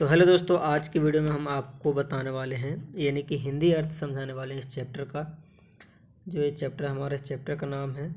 So hello दोस्तों, आज की वीडियो में हम आपको बताने वाले हैं, यानी कि हिंदी अर्थ समझाने वाले हैं इस चैप्टर का। जो ये चैप्टर हमारे चैप्टर का नाम है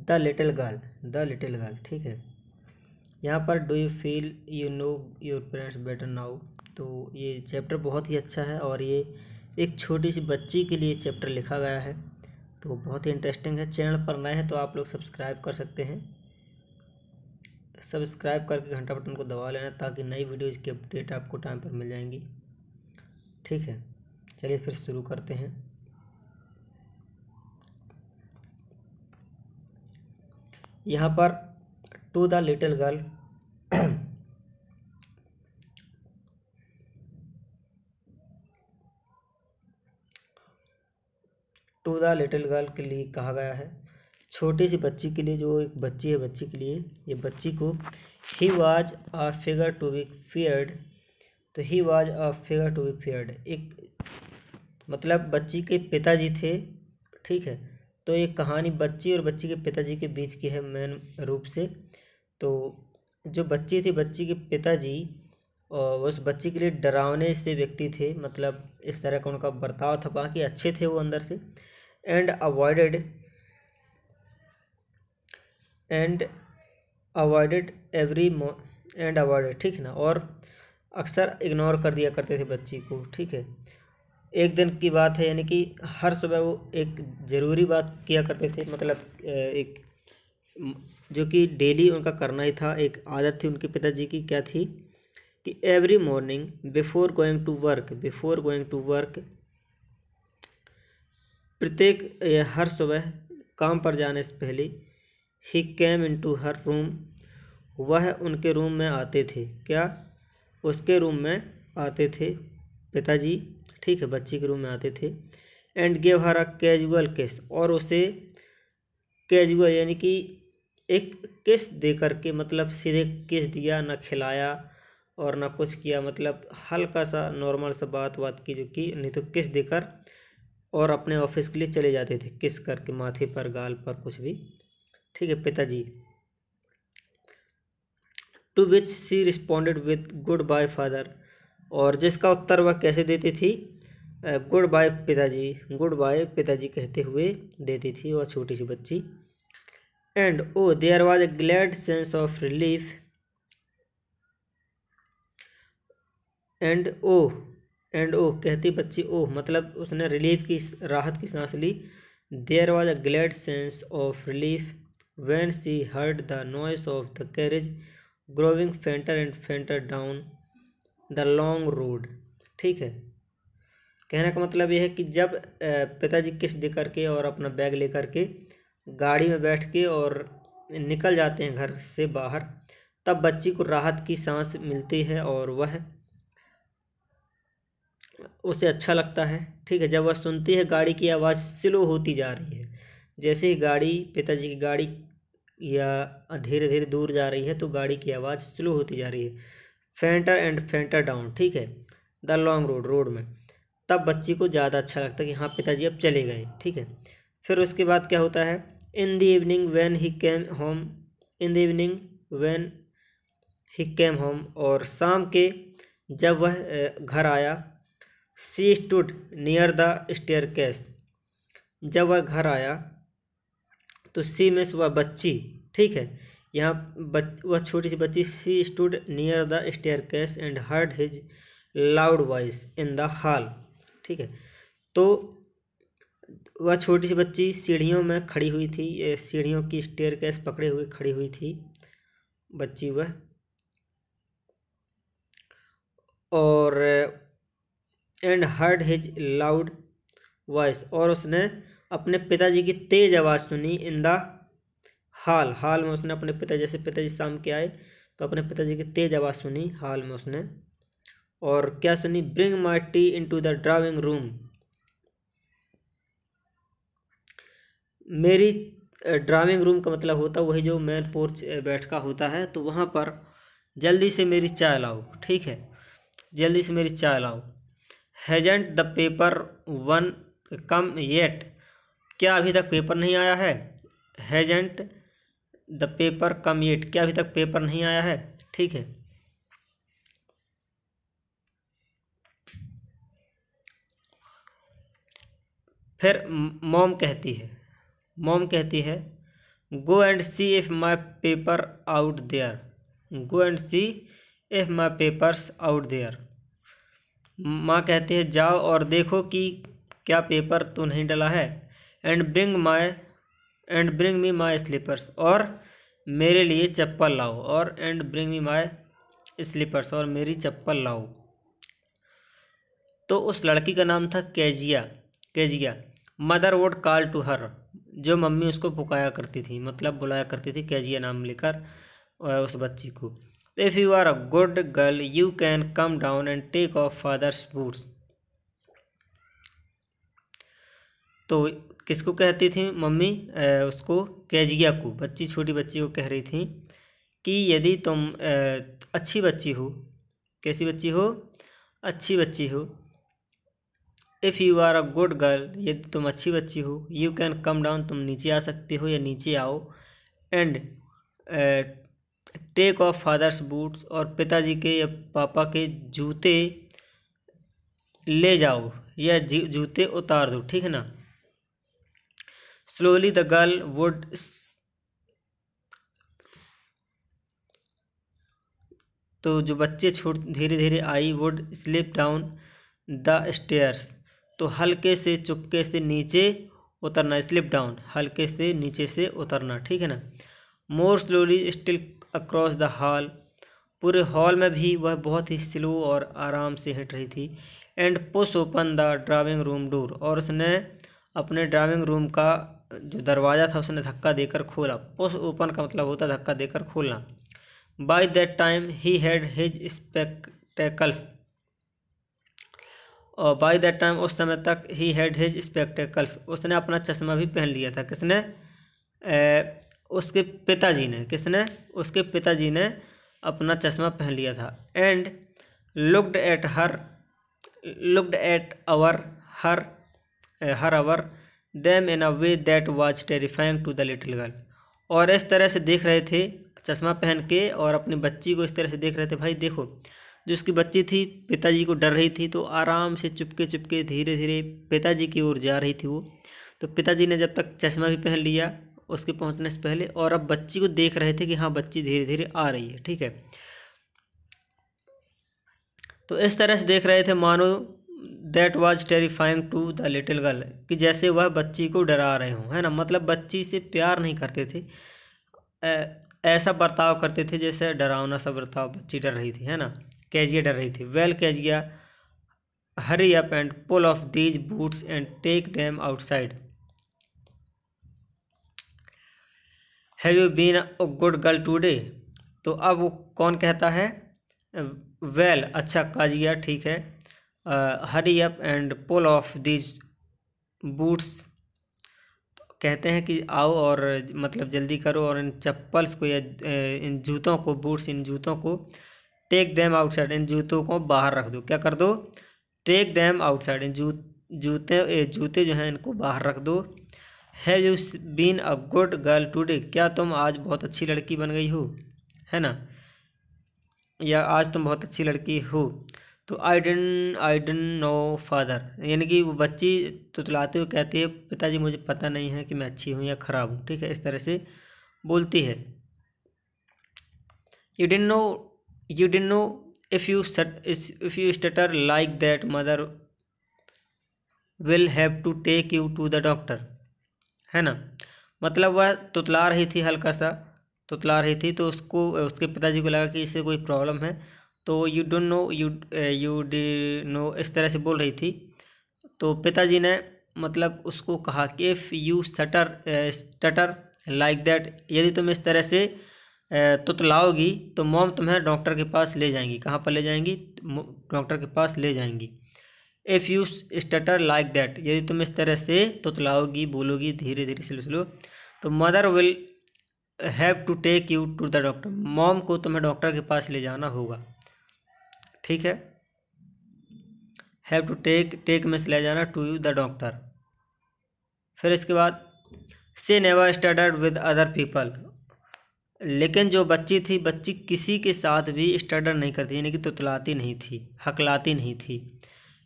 the little girl the little girl ठीक है? यहाँ पर do you feel you know your parents better now तो ये चैप्टर बहुत ही अच्छा है और ये एक छोटी सी बच्ची के लिए चैप्टर लिखा गया है। तो बहुत ही इंटरेस्टिंग है चैनल पर नए हैं तो आप लोग सब्सक्राइब कर सकते हैं। सब्सक्राइब करके घंटा बटन को दबा लेना ताकि नई वीडियोज़ की अपडेट आपको टाइम पर मिल जाएँगी। ठीक है, चलिए फिर शुरू करते हैं। यहाँ पर to the little girl to the little girl के लिए कहा गया है। छोटी सी बच्ची के लिए, जो एक बच्ची है, बच्ची के लिए, ये बच्ची को he was a figure to be feared तो he was a figure to be feared एक मतलब बच्ची के पिताजी थे, ठीक है तो ये कहानी बच्ची और बच्ची के पिताजी के बीच की है मेन रूप से तो जो बच्ची थी, बच्ची के पिताजी और उस बच्ची के लिए डरावने से व्यक्ति थे मतलब इस तरह का उनका बर्ताव था, बाकी अच्छे थे वो अंदर से and avoided and avoided every and avoided ठीक है ना? और अक्सर इग्नोर कर दिया करते थे बच्ची को, ठीक है? एक दिन की बात है, यानी कि हर सुबह वो एक ज़रूरी बात किया करते थे मतलब एक, जो कि डेली उनका करना ही था, एक आदत थी उनके पिताजी की, क्या थी? कि every morning before going to work before going to work प्रत्येक हर सुबह काम पर जाने से पहले he came in to her room वह उनके रूम में आते थे। क्या? उसके रूम में आते थे। पिताजी, ठीक है, बच्ची के रूम में आते थे। And gave her a casual kiss और उसे कैजुअल यानी कि एक किस दे करके मतलब सीधे किस दिया, ना खिलाया और ना कुछ किया। मतलब हल्का सा नॉर्मल सा बात बात की जो की, नहीं तो किस देकर और अपने ऑफ़िस के लिए चले जाते थे। किस करके, माथे पर, गाल पर, कुछ भी। ठीक है, पिताजी। To which she responded with goodbye father और जिसका उत्तर वह कैसे देती थी? गुड बाय पिताजी. गुड बाय पिताजी कहते हुए देती थी वह छोटी सी बच्ची। And oh there was a glad sense of relief and oh and oh कहती बच्ची ओह मतलब उसने रिलीफ की, राहत की सांस ली। There was a glad sense of relief when she heard the noise of the carriage growing fainter and fainter down the long road. ठीक है? कहने का मतलब यह है कि जब पिताजी किस दे करके और अपना बैग लेकर के गाड़ी में बैठ के और निकल जाते हैं घर से बाहर, तब बच्ची को राहत की सांस मिलती है और वह उसे अच्छा लगता है। ठीक है? जब वह सुनती है गाड़ी की आवाज़, स्लो होती जा रही है। जैसे ही गाड़ी, पिताजी की गाड़ी या धीरे धीरे दूर जा रही है तो गाड़ी की आवाज़ स्लो होती जा रही है। फेंटर एंड फेंटर डाउन ठीक है? द लॉन्ग रोड रोड में। तब बच्ची को ज़्यादा अच्छा लगता है कि हाँ पिताजी अब चले गए, ठीक है? फिर उसके बाद क्या होता है? In the evening when he came home in the evening when he came home और शाम के जब वह घर आया she stood near the staircase जब वह घर आया तो सी में वह बच्ची, ठीक है? यहाँ वह छोटी सी बच्ची she stood near the staircase and heard his loud voice in the hall ठीक है? तो वह छोटी सी बच्ची सीढ़ियों में खड़ी हुई थी सीढ़ियों की स्टेयर केस पकड़े हुए खड़ी हुई थी, बच्ची वह। और and heard his loud voice और उसने अपने पिताजी की तेज आवाज़ सुनी इन द हाल हाल में उसने अपने पिता जैसे पिताजी शाम के आए तो अपने पिताजी की तेज आवाज़ सुनी, हाल में उसने, और क्या सुनी bring my tea in to the drawing room मेरी ड्राइंग रूम का मतलब होता, वही जो मेन पोर्च बैठका होता है तो वहाँ पर जल्दी से मेरी चाय लाओ, ठीक है? जल्दी से मेरी चाय लाओ। Hasn't the paper one come yet क्या अभी तक पेपर नहीं आया है? Hasn't the paper come yet क्या अभी तक पेपर नहीं आया है? ठीक है। फिर मॉम कहती है, मॉम कहती है go and see if my paper out there go and see if my papers out there माँ कहती है, जाओ और देखो कि क्या पेपर तो नहीं डला है? And bring my and bring me my slippers और मेरे लिए चप्पल लाओ और and bring me my slippers और मेरी चप्पल लाओ। तो उस लड़की का नाम था Kezia, Kezia. Mother would call to her जो मम्मी उसको पुकाया करती थी मतलब बुलाया करती थी कैजिया नाम लेकर उस बच्ची को। तो if you are a good girl you can come down and take off father's boots तो किसको कहती थी? मम्मी उसको कैजिया को। बच्ची, छोटी बच्ची को कह रही थी कि यदि तुम अच्छी बच्ची हो, कैसी बच्ची हो? अच्छी बच्ची हो। If you are a good girl यदि तुम अच्छी बच्ची हो यू कैन कम डाउन तुम नीचे आ सकते हो या नीचे आओ। And take off father's boots और पिताजी के या पापा के जूते ले जाओ या जूते उतार दो, ठीक है ना? स्लोली द गर्ल वुड तो जो बच्चे छोट धीरे धीरे I would slip down the stairs तो हल्के से चुपके से नीचे उतरना स्लिप डाउन हल्के से नीचे से उतरना, ठीक है ना? More slowly still across the hall पूरे हॉल में भी वह बहुत ही स्लो और आराम से हट रही थी. And push open the driving room door और उसने अपने ड्राइविंग रूम का जो दरवाज़ा था उसने धक्का देकर खोला। पुश ओपन का मतलब होता है धक्का देकर खोलना। By that time he had his spectacles और बाय दैट टाइम उस समय तक ही हैड हिज स्पेक्टेकल्स उसने अपना चश्मा भी पहन लिया था। किसने? ए, उसके पिताजी ने। किसने? उसके पिताजी ने अपना चश्मा पहन लिया था। And looked at her looked at our her her our them in a way that was terrifying to the little girl और इस तरह से देख रहे थे, चश्मा पहन के और अपनी बच्ची को इस तरह से देख रहे थे, भाई देखो, जो उसकी बच्ची थी, पिताजी को डर रही थी तो आराम से चुपके चुपके धीरे धीरे पिताजी की ओर जा रही थी वो। तो पिताजी ने जब तक चश्मा भी पहन लिया, उसके पहुँचने से पहले और अब बच्ची को देख रहे थे कि हाँ बच्ची धीरे धीरे आ रही है, ठीक है। तो इस तरह से देख रहे थे, मानो that was terrifying to the little girl कि जैसे वह बच्ची को डरा रहे हों है ना? मतलब बच्ची से प्यार नहीं करते थे। ऐसा बर्ताव करते थे जैसे डरावना सा बर्ताव बच्ची डर रही थी है ना? कैजिया डर रही थी। Well Kezia hurry up and pull off these boots and take them outside have you been a good girl today तो अब कौन कहता है? वेल well, अच्छा काजिया ठीक है। Hurry up and pull off this boots कहते हैं कि आओ और मतलब जल्दी करो और इन चप्पल्स को या इन जूतों को बूट्स इन जूतों को टेक दैम आउटसाइड इन जूतों को बाहर रख दो। क्या कर दो? टेक दैम आउटसाइड इन जू जूते जूते जो हैं इनको बाहर रख दो। Have you been a good girl today क्या तुम आज बहुत अच्छी लड़की बन गई हो? है ना? या आज तुम बहुत अच्छी लड़की हो? तो I didn't I didn't know father यानी कि वो बच्ची तुतलाते हुए कहती है, पिताजी, मुझे पता नहीं है कि मैं अच्छी हूँ या ख़राब हूँ। ठीक है, इस तरह से बोलती है। You didn't know you didn't know if you sat if you stutter like that mother will have to take you to the doctor है ना? मतलब वह तुतला रही थी, हल्का सा तुतला रही थी तो उसको, उसके पिताजी को लगा कि इससे कोई प्रॉब्लम है। तो you don't know you you D know इस तरह से बोल रही थी। तो पिताजी ने मतलब उसको कहा कि if you stutter stutter like that यदि तुम इस तरह से uh, तुतलाओगी तो मोम तुम्हें डॉक्टर के पास ले जाएँगी। कहाँ पर ले जाएँगी? डॉक्टर के पास ले जाएँगी। If you stutter like that यदि तुम इस तरह से तुतलाओगी बोलोगी धीरे धीरे स्लो स्लो तो mother will have to take you to the doctor mom को तुम्हें डॉक्टर के पास ले जाना होगा। ठीक है? हैव टू टेक टेक में से ले जाना टू यू द डॉक्टर फिर इसके बाद से never stuttered with other people लेकिन जो बच्ची थी, बच्ची किसी के साथ भी स्टडर नहीं करती, यानी कि तुतलाती नहीं थी, हकलाती नहीं थी,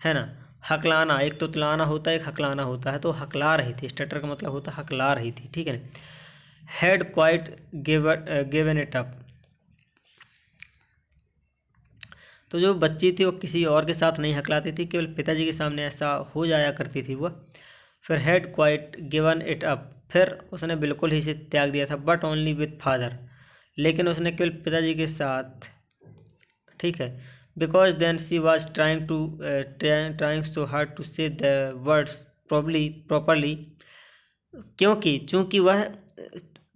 है ना? हकलाना, एक तुतलाना होता है, एक हकलाना होता है तो हकला रही थी स्टटर का मतलब होता है हकला रही थी, ठीक है had quite given it up तो जो बच्ची थी वो किसी और के साथ नहीं हकलाती थी, केवल पिताजी के सामने ऐसा हो जाया करती थी वह फिर had quite given it up फिर उसने बिल्कुल ही इसे त्याग दिया था बट ओनली विथ फादर लेकिन उसने केवल पिताजी के साथ, ठीक है because then she was trying to trying too hard to say the words probably properly क्योंकि, चूँकि वह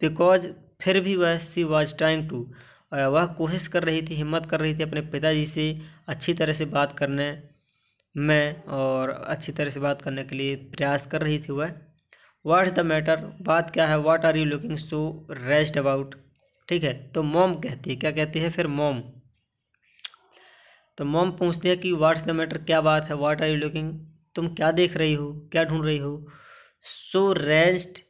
बिकॉज़ फिर भी वह सी वॉज़ ट्राइंग टू वह कोशिश कर रही थी, हिम्मत कर रही थी अपने पिताजी से अच्छी तरह से बात करने में और अच्छी तरह से बात करने के लिए प्रयास कर रही थी वह। वाट द मैटर बात क्या है? What are you looking so rest about ठीक है तो मोम कहती है, क्या कहती है? फिर मोम। तो मोम पूछती है कि वाट्स द मैटर क्या बात है? वाट आर यू लुकिंग तुम क्या देख रही हो? क्या ढूंढ रही हो? सो रेस्ट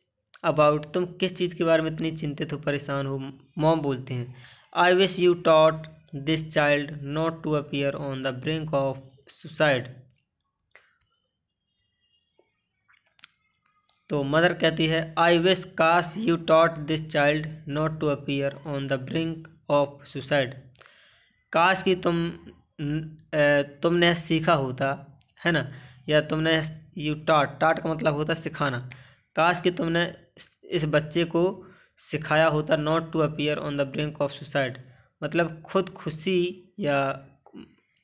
अबाउट तुम किस चीज़ के बारे में इतनी चिंतित हो, परेशान हो? मोम बोलते हैं I wish you taught this child not to appear on the brink of suicide तो मदर कहती है आई विश काश you taught this child not to appear on the brink of suicide काश कि तुम तुमने सीखा होता, है ना? या तुमने यू टॉट टाट का मतलब होता सिखाना। काश कि तुमने इस बच्चे को सिखाया होता not to appear on the brink of suicide मतलब खुद खुशी या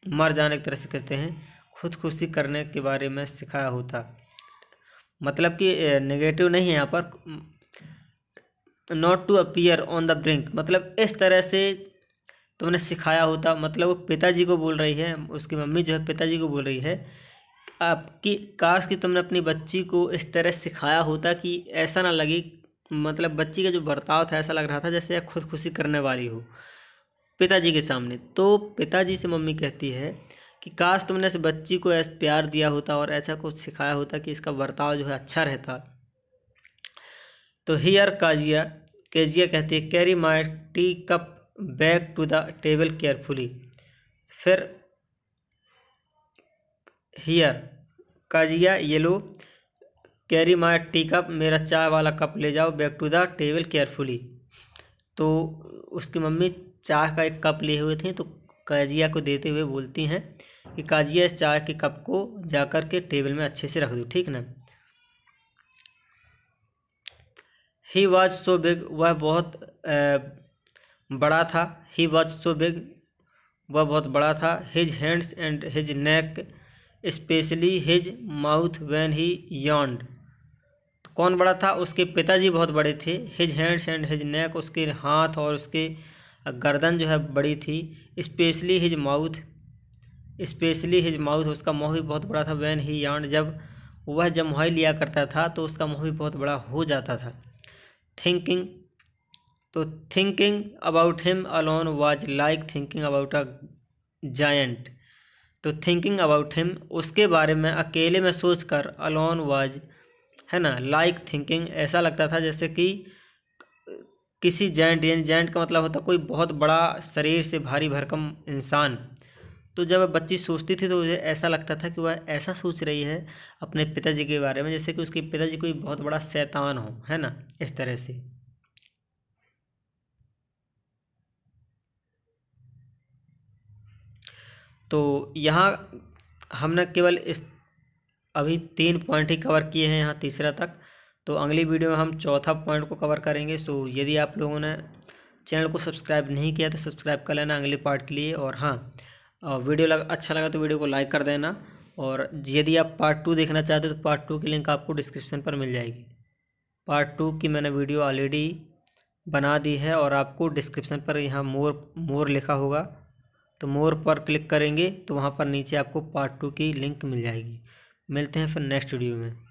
मर जाने की तरह से कहते हैं खुद खुशी करने के बारे में सिखाया होता। मतलब कि नेगेटिव नहीं है यहाँ पर not to appear on the brink मतलब इस तरह से तुमने सिखाया होता मतलब वो पिताजी को बोल रही है, उसकी मम्मी जो है पिताजी को बोल रही है, आपकी, काश कि तुमने अपनी बच्ची को इस तरह सिखाया होता कि ऐसा ना लगे मतलब बच्ची का जो बर्ताव था, ऐसा लग रहा था जैसे खुद खुशी करने वाली हो, पिताजी के सामने। तो पिताजी से मम्मी कहती है कि, काश तुमने इस बच्ची को ऐसा प्यार दिया होता और ऐसा कुछ सिखाया होता कि इसका बर्ताव जो है अच्छा रहता। तो हियर काजिया, केजिया कहती है carry my tea cup back to the table carefully फिर हियर काजिया, ये लो। कैरी माई टी कप मेरा चाय वाला कप ले जाओ back to the table carefully तो उसकी मम्मी चाय का एक कप लिए हुए थे तो काजिया को देते हुए बोलती हैं कि, काजिया, इस चाय के कप को जा कर के टेबल में अच्छे से रख दो, ठीक ना? ही वॉज़ सो बिग वह बहुत बड़ा था. ही वॉज़ सो बिग वह बहुत बड़ा था. His hands and his neck specially his mouth when he yawned. कौन बड़ा था? उसके पिताजी बहुत बड़े थे। His hands and his neck, उसके हाथ और उसके गर्दन जो है बड़ी थी। Specially his mouth, specially his mouth, उसका मुँह भी बहुत बड़ा था वैन ही यान जब वह जब मुँह लिया करता था तो उसका मुँह भी बहुत बड़ा हो जाता था। थिंकिंग तो thinking about him alone was like thinking about a giant. तो थिंकिंग अबाउट हिम उसके बारे में अकेले में सोच कर अलोन वाज है ना? लाइक थिंकिंग ऐसा लगता था जैसे कि किसी जैंट यानी जैंट का मतलब होता कोई बहुत बड़ा शरीर से भारी भरकम इंसान। तो जब बच्ची सोचती थी तो मुझे ऐसा लगता था कि वह ऐसा सोच रही है अपने पिताजी के बारे में जैसे कि उसके पिताजी कोई बहुत बड़ा शैतान हो, है ना? इस तरह से। तो यहाँ हमने केवल इस अभी तीन पॉइंट ही कवर किए हैं यहाँ तीसरा तक। तो अगली वीडियो में हम चौथा पॉइंट को कवर करेंगे। सो यदि आप लोगों ने चैनल को सब्सक्राइब नहीं किया तो सब्सक्राइब कर लेना अगले पार्ट के लिए। और हाँ वीडियो लग अच्छा लगा तो वीडियो को लाइक कर देना। और यदि आप पार्ट टू देखना चाहते तो पार्ट टू की लिंक आपको डिस्क्रिप्शन पर मिल जाएगी। पार्ट टू की मैंने वीडियो ऑलरेडी बना दी है और आपको डिस्क्रिप्शन पर यहाँ मोर मोर लिखा होगा। तो मोर पर क्लिक करेंगे तो वहाँ पर नीचे आपको पार्ट टू की लिंक मिल जाएगी। मिलते हैं फिर नेक्स्ट वीडियो में।